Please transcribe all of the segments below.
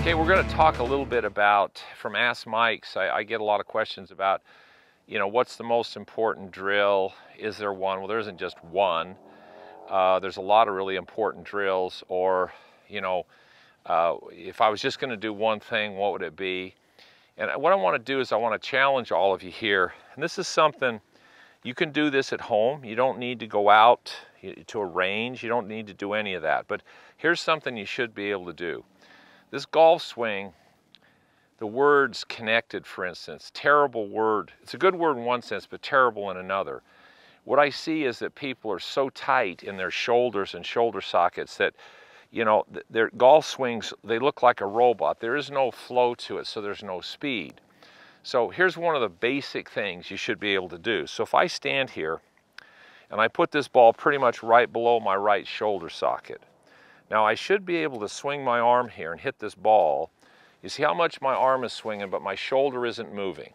Okay, we're going to talk a little bit about, from Ask Mike's, I, I, get a lot of questions about, you know, what's the most important drill? Is there one? Well, there isn't just one. Uh, there's a lot of really important drills, or, you know, uh, if I was just going to do one thing, what would it be? And what I want to do is I want to challenge all of you here. And this is something, you can do this at home. You don't need to go out to a range. You don't need to do any of that. But here's something you should be able to do. This golf swing, the words connected, for instance, terrible word. It's a good word in one sense, but terrible in another. What I see is that people are so tight in their shoulders and shoulder sockets that, you know, their golf swings, they look like a robot. There is no flow to it, so there's no speed. So here's one of the basic things you should be able to do. So if I stand here and I put this ball pretty much right below my right shoulder socket, now I should be able to swing my arm here and hit this ball. You see how much my arm is swinging, but my shoulder isn't moving.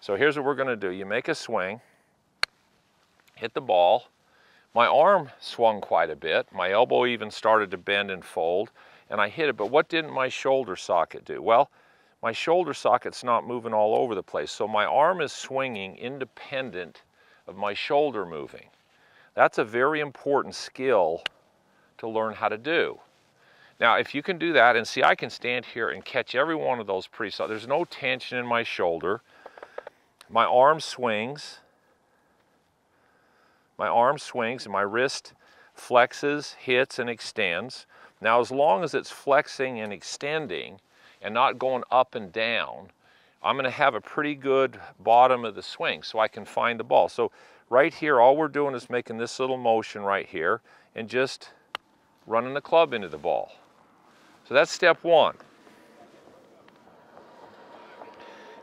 So here's what we're gonna do. You make a swing, hit the ball. My arm swung quite a bit. My elbow even started to bend and fold, and I hit it, but what didn't my shoulder socket do? Well, my shoulder socket's not moving all over the place, so my arm is swinging independent of my shoulder moving. That's a very important skill to learn how to do. Now, if you can do that, and see, I can stand here and catch every one of those solid. There's no tension in my shoulder. My arm swings. My arm swings and my wrist flexes, hits, and extends. Now, as long as it's flexing and extending and not going up and down, I'm gonna have a pretty good bottom of the swing so I can find the ball. So right here, all we're doing is making this little motion right here and just running the club into the ball. So that's step one.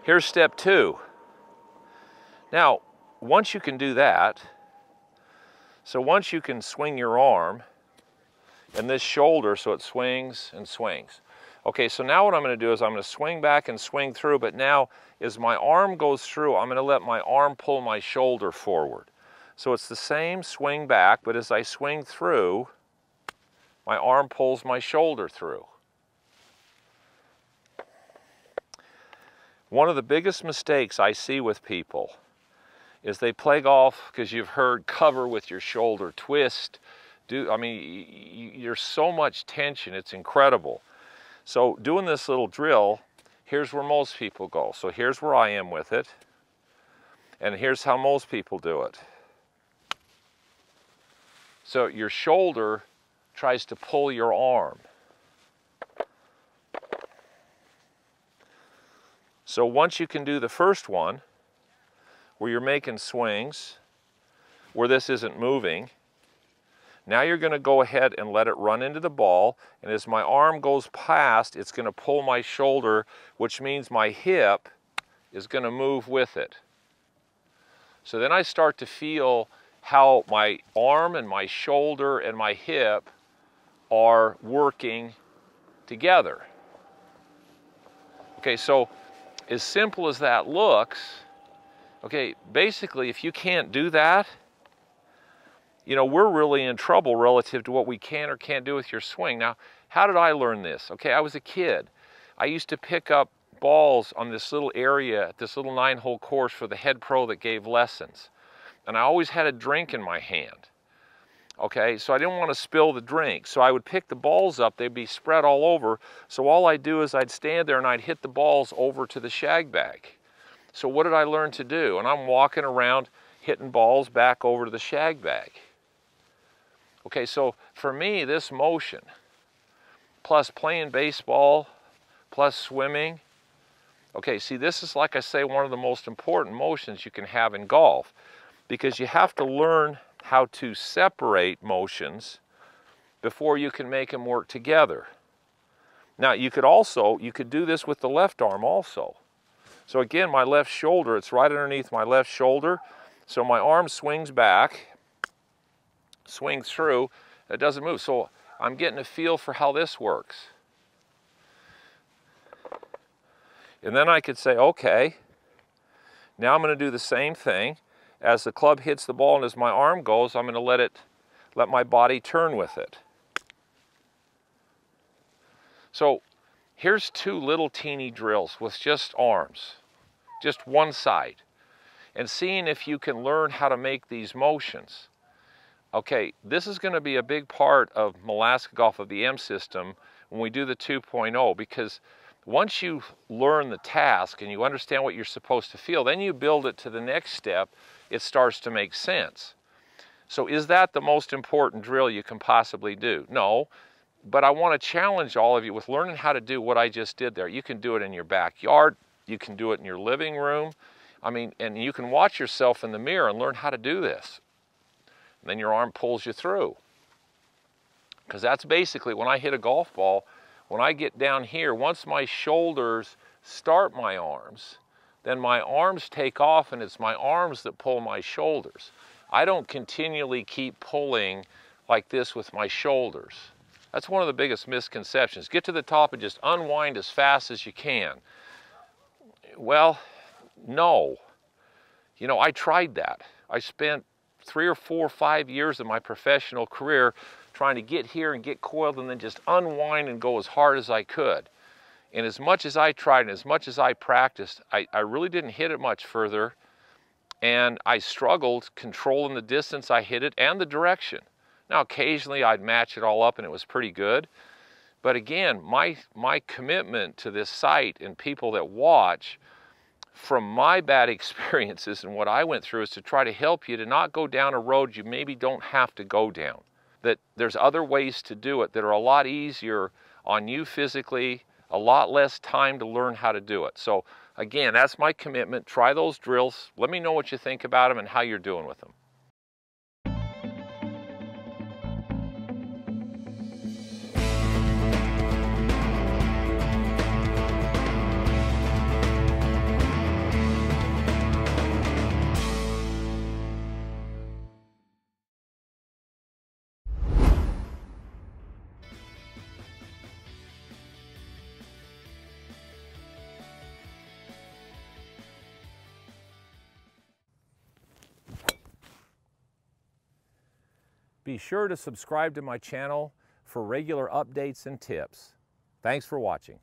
Here's step two. Now, once you can do that, so once you can swing your arm and this shoulder so it swings and swings. Okay, so now what I'm gonna do is I'm gonna swing back and swing through, but now as my arm goes through, I'm gonna let my arm pull my shoulder forward. So it's the same swing back, but as I swing through, my arm pulls my shoulder through. One of the biggest mistakes I see with people is they play golf because you've heard cover with your shoulder, twist, do, I mean, there's so much tension, it's incredible. So doing this little drill, here's where most people go. So here's where I am with it, and here's how most people do it. So your shoulder tries to pull your arm. So once you can do the first one, where you're making swings, where this isn't moving, now you're gonna go ahead and let it run into the ball, and as my arm goes past, it's gonna pull my shoulder, which means my hip is gonna move with it. So then I start to feel how my arm and my shoulder and my hip are working together. Okay, so as simple as that looks, okay, basically if you can't do that, you know, we're really in trouble relative to what we can or can't do with your swing. Now, how did I learn this? Okay, I was a kid. I used to pick up balls on this little area, this little nine hole course for the head pro that gave lessons. And I always had a drink in my hand. Okay, so I didn't want to spill the drink. So I would pick the balls up, they'd be spread all over. So all I'd do is I'd stand there and I'd hit the balls over to the shag bag. So what did I learn to do? And I'm walking around hitting balls back over to the shag bag. Okay, so for me, this motion, plus playing baseball, plus swimming, okay, see, this is, like I say, one of the most important motions you can have in golf because you have to learn how to separate motions before you can make them work together. Now you could also, you could do this with the left arm also. So again, my left shoulder, it's right underneath my left shoulder. So my arm swings back, swings through, it doesn't move. So I'm getting a feel for how this works. And then I could say, okay, now I'm gonna do the same thing as the club hits the ball and as my arm goes, I'm going to let it, let my body turn with it. So Here's two little teeny drills with just arms, just one side, and seeing if you can learn how to make these motions. Okay, this is going to be a big part of Malaska Golf of the M system when we do the 2.0 because once you learn the task and you understand what you're supposed to feel, then you build it to the next step, it starts to make sense. So is that the most important drill you can possibly do? No, but I want to challenge all of you with learning how to do what I just did there. You can do it in your backyard, you can do it in your living room. I mean, and you can watch yourself in the mirror and learn how to do this. And then your arm pulls you through. Because that's basically when I hit a golf ball, when I get down here, once my shoulders start my arms, then my arms take off and it's my arms that pull my shoulders. I don't continually keep pulling like this with my shoulders. That's one of the biggest misconceptions. Get to the top and just unwind as fast as you can. Well, no. You know, I tried that. I spent three or four, five years of my professional career trying to get here and get coiled and then just unwind and go as hard as I could. And as much as I tried and as much as I practiced, I, I really didn't hit it much further. And I struggled controlling the distance I hit it and the direction. Now, occasionally I'd match it all up and it was pretty good. But again, my, my commitment to this site and people that watch from my bad experiences and what I went through is to try to help you to not go down a road you maybe don't have to go down. That there's other ways to do it that are a lot easier on you physically, a lot less time to learn how to do it. So again, that's my commitment. Try those drills. Let me know what you think about them and how you're doing with them. Be sure to subscribe to my channel for regular updates and tips. Thanks for watching.